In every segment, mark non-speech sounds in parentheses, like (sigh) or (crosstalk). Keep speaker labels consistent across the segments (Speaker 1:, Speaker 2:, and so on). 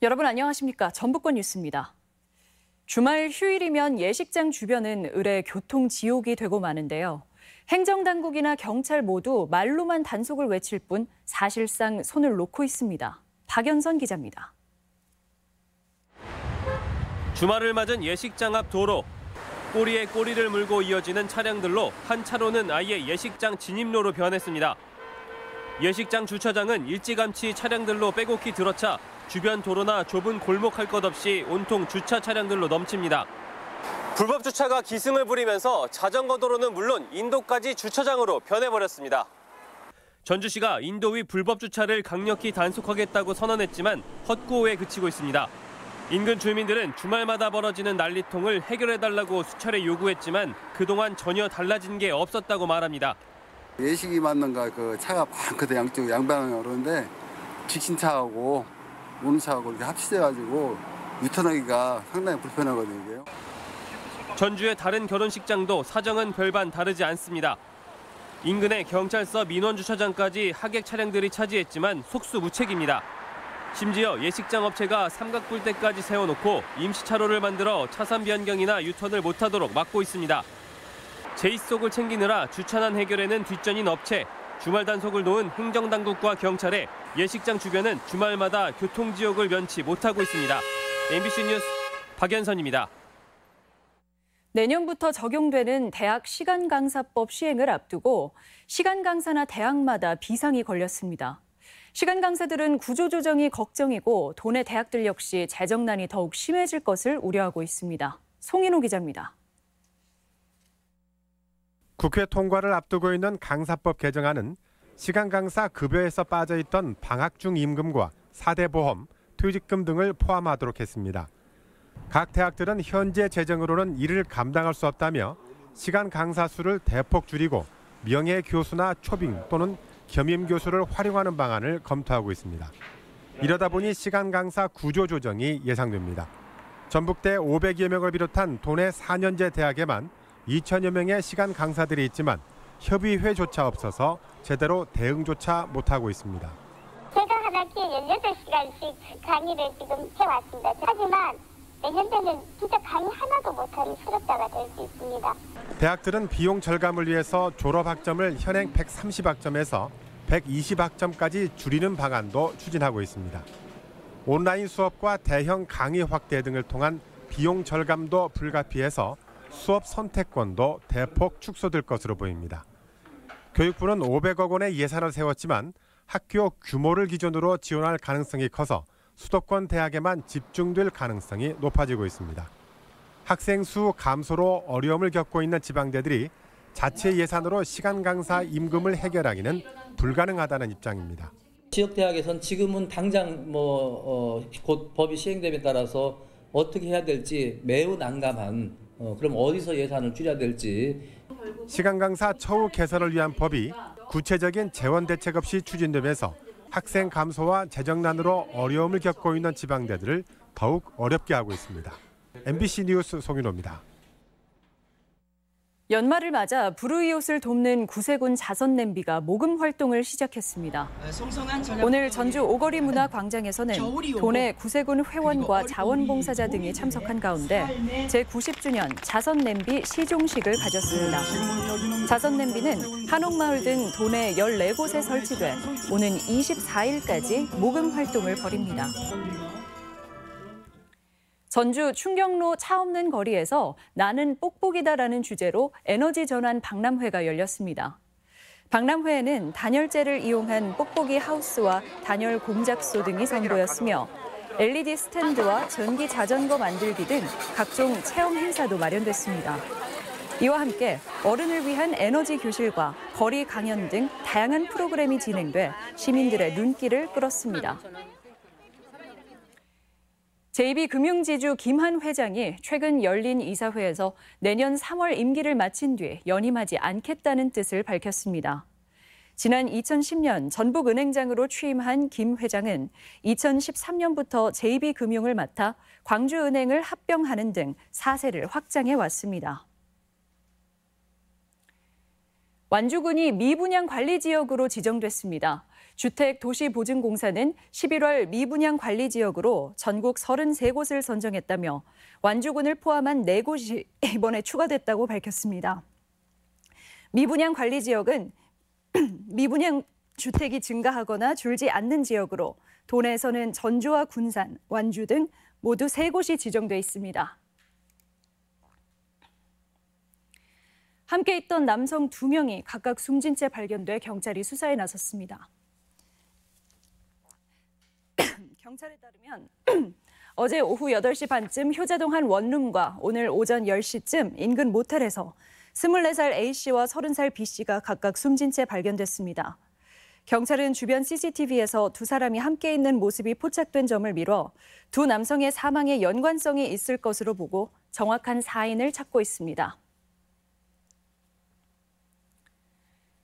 Speaker 1: 여러분 안녕하십니까? 전북권 뉴스입니다. 주말 휴일이면 예식장 주변은 의뢰 교통 지옥이 되고 마는데요. 행정당국이나 경찰 모두 말로만 단속을 외칠 뿐 사실상 손을 놓고 있습니다. 박연선 기자입니다.
Speaker 2: 주말을 맞은 예식장 앞 도로. 꼬리에 꼬리를 물고 이어지는 차량들로 한 차로는 아예 예식장 진입로로 변했습니다. 예식장 주차장은 일찌감치 차량들로 빼곡히 들어차 주변 도로나 좁은 골목 할 것 없이 온통 주차 차량들로 넘칩니다. 불법 주차가 기승을 부리면서 자전거 도로는 물론 인도까지 주차장으로 변해버렸습니다. 전주시가 인도 위 불법 주차를 강력히 단속하겠다고 선언했지만 헛구호에 그치고 있습니다. 인근 주민들은 주말마다 벌어지는 난리통을 해결해달라고 수차례 요구했지만 그동안 전혀 달라진 게 없었다고 말합니다.
Speaker 3: 예식이 맞는가 그 차가 많거든 양쪽 양방향으로 그러는데 직진차하고 차하고 이렇게 합치돼가지고 유턴하기가 상당히 불편하거든요.
Speaker 2: 전주의 다른 결혼식장도 사정은 별반 다르지 않습니다. 인근의 경찰서 민원주차장까지 하객 차량들이 차지했지만 속수무책입니다. 심지어 예식장 업체가 삼각불대까지 세워놓고 임시차로를 만들어 차선 변경이나 유턴을 못하도록 막고 있습니다. 제이 속을 챙기느라 주차난 해결에는 뒷전인 업체, 주말 단속을 놓은 행정당국과 경찰에 예식장 주변은 주말마다 교통지옥을 면치 못하고 있습니다. MBC 뉴스 박연선입니다.
Speaker 1: 내년부터 적용되는 대학 시간 강사법 시행을 앞두고 시간 강사나 대학마다 비상이 걸렸습니다. 시간 강사들은 구조조정이 걱정이고 도내 대학들 역시 재정난이 더욱 심해질 것을 우려하고 있습니다. 송인호 기자입니다.
Speaker 4: 국회 통과를 앞두고 있는 강사법 개정안은 시간 강사 급여에서 빠져있던 방학 중 임금과 사대 보험, 퇴직금 등을 포함하도록 했습니다. 각 대학들은 현재 재정으로는 이를 감당할 수 없다며 시간 강사 수를 대폭 줄이고 명예 교수나 초빙 또는 겸임 교수를 활용하는 방안을 검토하고 있습니다. 이러다 보니 시간 강사 구조 조정이 예상됩니다. 전북대 500여 명을 비롯한 도내 4년제 대학에만 2천여 명의 시간 강사들이 있지만 협의회조차 없어서 제대로 대응조차 못하고 있습니다.
Speaker 5: 제가 한 학기에 18시간씩 강의를 지금 해왔습니다. 하지만 현재는 진짜 강의 하나도 못하는 수업자가 될 수 있습니다.
Speaker 4: 대학들은 비용 절감을 위해서 졸업학점을 현행 130학점에서 120학점까지 줄이는 방안도 추진하고 있습니다. 온라인 수업과 대형 강의 확대 등을 통한 비용 절감도 불가피해서 수업 선택권도 대폭 축소될 것으로 보입니다. 교육부는 500억 원의 예산을 세웠지만 학교 규모를 기준으로 지원할 가능성이 커서 수도권 대학에만 집중될 가능성이 높아지고 있습니다. 학생 수 감소로 어려움을 겪고 있는 지방대들이 자체 예산으로 시간 강사 임금을 해결하기는 불가능하다는 입장입니다.
Speaker 6: 지역 대학에선 지금은 당장 뭐곧 어, 법이 시행됨에 따라서 어떻게 해야 될지 매우 난감한 어, 그럼 어디서 예산을 줄여야 될지
Speaker 4: 시간 강사 처우 개선을 위한 법이 구체적인 재원 대책 없이 추진되면서 학생 감소와 재정난으로 어려움을 겪고 있는 지방대들을 더욱 어렵게 하고 있습니다. MBC 뉴스 송윤호입니다.
Speaker 1: 연말을 맞아 불우이웃을 돕는 구세군 자선 냄비가 모금 활동을 시작했습니다. 오늘 전주 오거리 문화 광장에서는 도내 구세군 회원과 자원봉사자 등이 참석한 가운데 제90주년 자선 냄비 시종식을 가졌습니다. 자선 냄비는 한옥마을 등 도내 14곳에 설치돼 오는 24일까지 모금 활동을 벌입니다. 전주 충경로 차 없는 거리에서 나는 뽁뽁이다라는 주제로 에너지 전환 박람회가 열렸습니다. 박람회에는 단열재를 이용한 뽁뽁이 하우스와 단열 공작소 등이 선보였으며 LED 스탠드와 전기 자전거 만들기 등 각종 체험 행사도 마련됐습니다. 이와 함께 어른을 위한 에너지 교실과 거리 강연 등 다양한 프로그램이 진행돼 시민들의 눈길을 끌었습니다. JB금융지주 김한 회장이 최근 열린 이사회에서 내년 3월 임기를 마친 뒤 연임하지 않겠다는 뜻을 밝혔습니다. 지난 2010년 전북은행장으로 취임한 김 회장은 2013년부터 JB금융을 맡아 광주은행을 합병하는 등 사세를 확장해 왔습니다. 완주군이 미분양 관리 지역으로 지정됐습니다. 주택도시보증공사는 11월 미분양 관리 지역으로 전국 33곳을 선정했다며 완주군을 포함한 4곳이 (laughs) 이번에 추가됐다고 밝혔습니다. 미분양 관리 지역은 (clears throat) 미분양 주택이 증가하거나 줄지 않는 지역으로 도내에서는 전주와 군산, 완주 등 모두 3곳이 지정돼 있습니다. 함께 있던 남성 2명이 각각 숨진 채 발견돼 경찰이 수사에 나섰습니다. (clears throat) 경찰에 따르면 (clears throat) 어제 오후 8시 반쯤 효자동 한 원룸과 오늘 오전 10시쯤 인근 모텔에서 24살 A씨와 30살 B씨가 각각 숨진 채 발견됐습니다. 경찰은 주변 CCTV에서 두 사람이 함께 있는 모습이 포착된 점을 미뤄 두 남성의 사망에 연관성이 있을 것으로 보고 정확한 사인을 찾고 있습니다.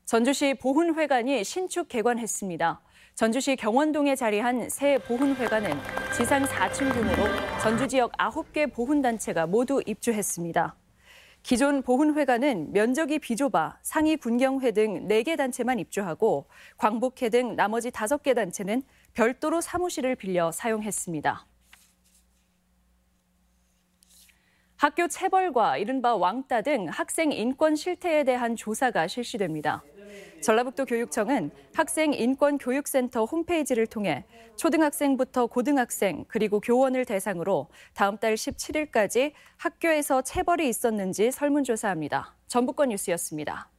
Speaker 1: 전주시 보훈회관이 신축 개관했습니다. 전주시 경원동에 자리한 새 보훈회관은 지상 4층 규모로 전주 지역 9개 보훈단체가 모두 입주했습니다. 기존 보훈회관은 면적이 비좁아 상위 군경회 등 4개 단체만 입주하고 광복회 등 나머지 5개 단체는 별도로 사무실을 빌려 사용했습니다. 학교 체벌과 이른바 왕따 등 학생 인권 실태에 대한 조사가 실시됩니다. 전라북도 교육청은 학생 인권 교육센터 홈페이지를 통해 초등학생부터 고등학생 그리고 교원을 대상으로 다음 달 17일까지 학교에서 체벌이 있었는지 설문조사합니다. 전북권 뉴스였습니다.